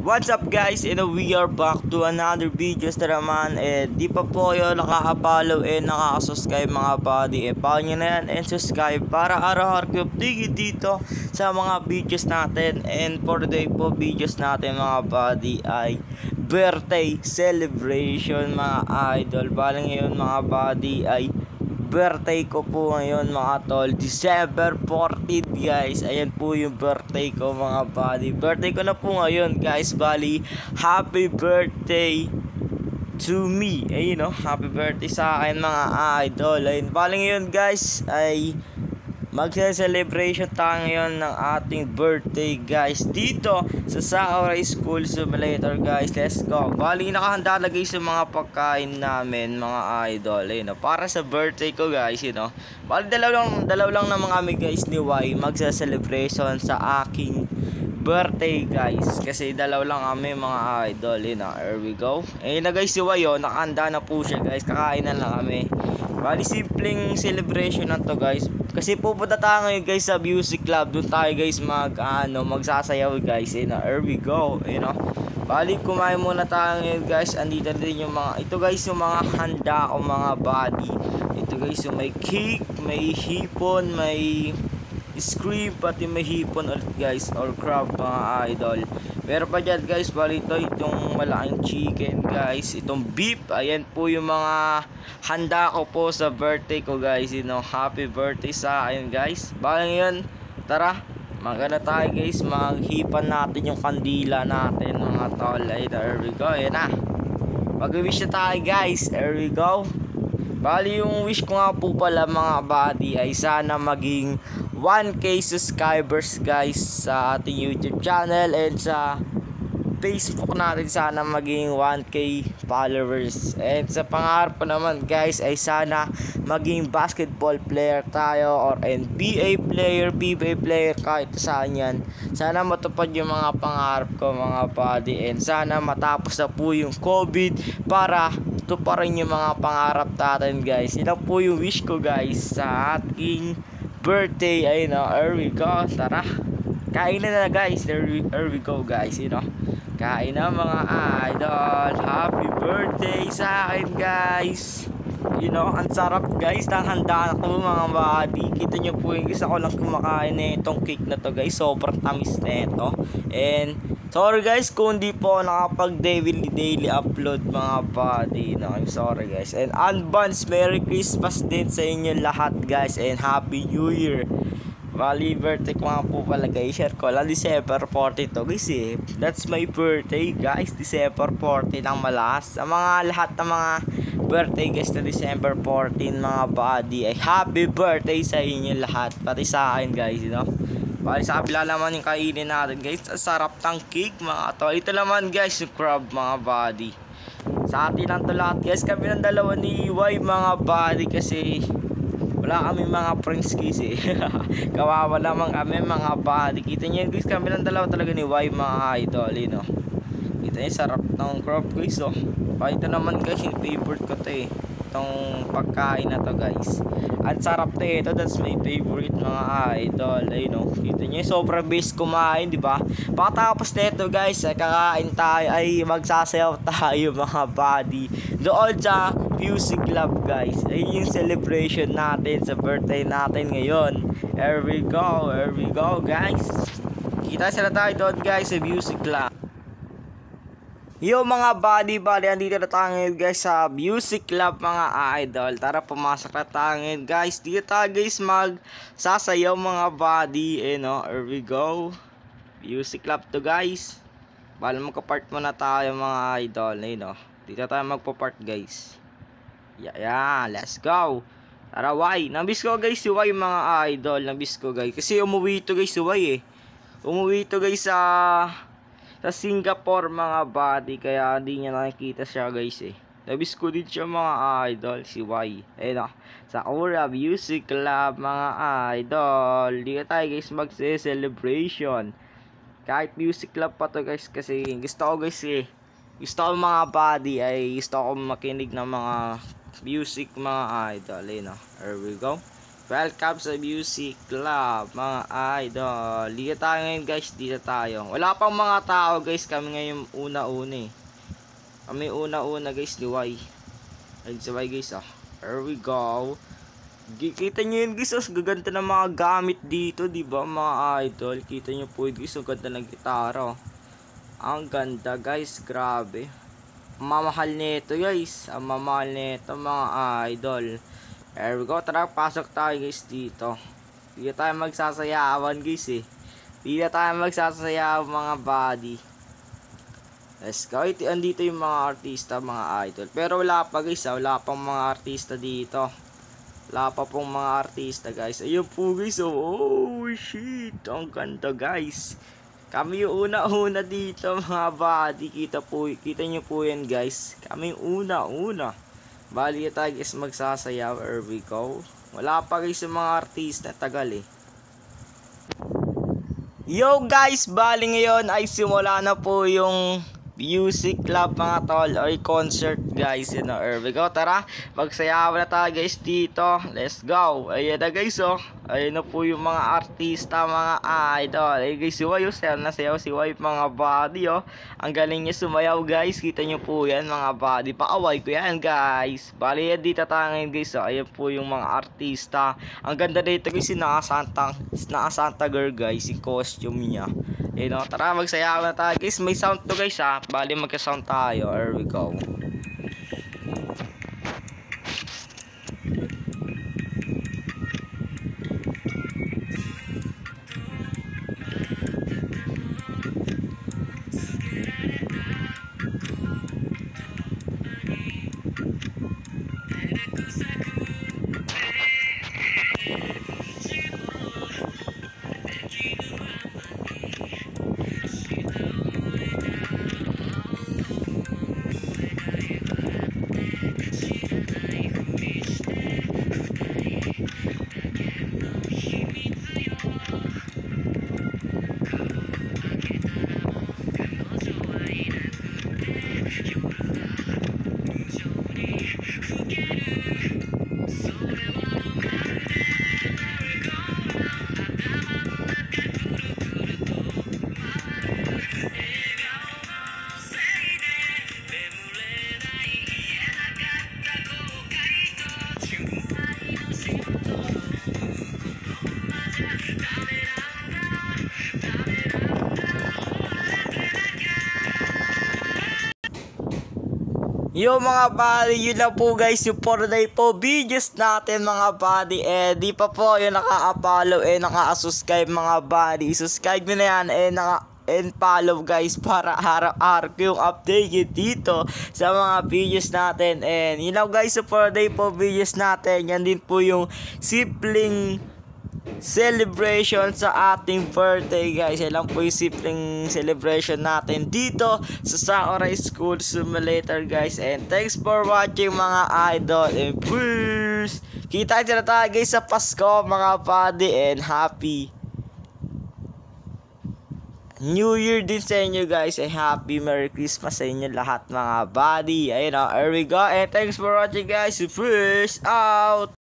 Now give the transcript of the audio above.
What's up guys? And we are back to another videos na eh di pa po kayo nakaka-follow and nakaka-subscribe mga buddy. Eh follow nyo na yan and subscribe para araw-araw kayo dito sa mga videos natin. And for today po videos natin mga buddy ay birthday celebration mga idol. Bali ngayon mga buddy ay birthday ko po ngayon mga tol. December 14 guys. Ayan po yung birthday ko mga buddy. Birthday ko na po ngayon guys. Bali happy birthday to me. Ayun no happy birthday sa akin mga idol. Ayun bali ngayon guys ay magse-celebration tayo ngayon ng ating birthday guys. Dito sa Sakura School Simulator guys. Let's go. Bali nakahanda na guys yung mga pagkain namin mga idol. Ayun, no? para sa birthday ko guys you know? Bali dalaw lang, dalaw lang naman kami guys ni Y. Magse-celebration sa aking birthday guys kasi dalaw lang kami mga idol yun know, here we go ayun na guys si Y oh, nakahanda na po siya guys kakain na lang kami bali simpleng celebration na to guys kasi pupunta tayo ngayon guys sa music club. Doon tayo guys mag ano, magsasayaw guys. Eh na, here we go. You know. Bali kumain muna tayo ngayon guys. Andito din yung mga ito guys yung mga handa ko mga body. Ito guys yung may cake, may hipon, may scream pati may ulit guys or crab mga idol. Meron pa dyan guys bali ito itong malaking chicken guys. Itong beef ayan po yung mga handa ko po sa birthday ko guys. You know happy birthday sa akin guys. Bali ngayon tara magana tayo guys. Maghipan natin yung kandila natin mga tol. Ay there we go. Ayan na. Mag wish na tayo guys. There we go. Bali yung wish ko nga po pala mga buddy ay sana maging 1k subscribers guys sa ating YouTube channel and sa Facebook natin sana maging 1k followers. And sa pangarap ko naman guys ay sana maging basketball player tayo or NBA player, PBA player kahit saan yan. Sana matupad yung mga pangarap ko mga buddy. And sana matapos na po yung COVID para ito pa rin yung mga pangarap natin guys. Yun po yung wish ko guys sa ating birthday ayun o, here we go. Tara. Kain na na guys. There we, here we go guys you know? Kain na mga idol. Happy birthday sa akin guys you know ang sarap guys ng handa ko mga buddy kita nyo po yung isa ko lang kumakain na itong cake na to guys sobrang tamis na ito and sorry guys kung hindi po nakapag daily daily upload mga buddy no, I'm sorry guys and advance merry christmas din sa inyo lahat guys and happy new year Bali, birthday ko nga po pala guys. Share ko lang December 40 to guys eh. That's my birthday guys. December 40 ng malas. Sa mga lahat ng mga birthday guys na December 14 mga buddy ay happy birthday sa inyo lahat. Pati sa akin guys, you know. Bali sa kabila naman yung kainin natin guys. Ang sarap ng cake mga to. Ito naman guys yung crab mga buddy. Sa atin lang to lahat guys. Kami ng dalawa ni Y mga buddy kasi wala kami mga friends guys eh kawawa naman kami mga buddy kita nyo guys kami lang dalawa talaga ni Y mga idol you know kita nyo sarap ng crop guys oh. Ito naman guys yung favorite ko to eh. Itong pagkain na to guys. Ang sarap to ito that's my favorite mga idol. Ayun know kita nyo sobrang base kumain di ba? Pagkatapos nito guys ay kakain tayo. Ay magsasayaw tayo mga buddy. Doon sa music love guys. Ayun yung celebration natin sa birthday natin ngayon. Here we go here we go guys. Kita sila tayo doon guys sa music love Yo mga body body, andito na tayo guys sa Music Club mga idol. Tara pumasok na tayo guys. Dito tayo guys mag sasayaw mga body. Eh no, here we go. Music Club to guys. Bala magka-part muna tayo mga idol. Eh no. Dito tayo magpa-part guys. Yeah, yeah, let's go. Tara Y. Nambis ko guys si Y mga idol. Nambis ko guys. Kasi umuwi ito guys si Y eh. Umuwi ito guys sa... Uh, sa Singapore mga buddy kaya hindi niya nakikita siya guys eh. Nabis ko din siya mga idol si Y. Ayun o sa Aura Music Club mga idol di tayo guys magse-celebration. Kahit music club pa to guys kasi gusto ko guys eh. Gusto ko mga buddy ay gusto ko makinig ng mga music mga idol ayun o here we go Welcome sa Music Club, mga idol. Dito tayo ngayon guys, dito tayo. Wala pang mga tao guys, kami ngayon una-una eh. Kami una-una guys, liway. Ayun si Y guys ah. Here we go. Kita nyo yun guys, oh, gaganda ng mga gamit dito, di ba mga idol? Kita nyo po yun guys, ang ganda ng gitara. oh. Ang ganda guys, grabe. Mamahal nito guys, ang mamahal nito mga idol. There we go, tara pasok tayo guys dito. Dito tayo magsasayawan guys eh. Dito tayo magsasayawan mga body. Let's go, ito andito yung mga artista, mga idol. Pero wala pa guys, ah. wala pang mga artista dito. Wala pa pong mga artista guys. Ayun po guys, oh, oh shit, ang ganda guys. Kami yung una-una dito mga body. Kita po, kita nyo po yan guys. Kami yung una-una. Bali tayo guys magsasayaw. Here we go. Wala pa guys yung mga artista. Tagal eh. Yo guys, bali ngayon ay simula na po yung music club mga tol or concert guys you know here we go tara magsayaw na tayo guys dito let's go ayan na guys oh ayun na po yung mga artista mga idol. Ayun guys si Way oh sayaw na sayaw si Way mga body oh. Ang galing niya sumayaw guys. Kita nyo po yan mga body. Paaway ko yan guys. Bali yan dito tayo ngayon guys oh. Ayun po yung mga artista. Ang ganda dito guys yung nakasantang nakasanta girl guys yung costume niya. Ayun oh tara magsayaw na tayo. Guys may sound to guys ha bali magka-sound tayo. Here we go Yo mga buddy, yun lang po guys. Yung for day po videos natin mga buddy. Eh di pa po yung naka-follow eh naka-subscribe mga buddy. Subscribe nyo na yan eh naka and follow guys para araw-araw yung update dito sa mga videos natin. And yun lang guys yung for day po videos natin. Yan din po yung simpleng celebration sa ating birthday guys. Yan lang po yung simpleng celebration natin dito sa Sakurai School Simulator guys. And thanks for watching mga idol. And peace! Kita na tayo guys sa Pasko mga buddy and happy New Year din sa inyo guys. And happy Merry Christmas sa inyo lahat mga buddy. Ayun o, here we go. And thanks for watching guys. Peace out!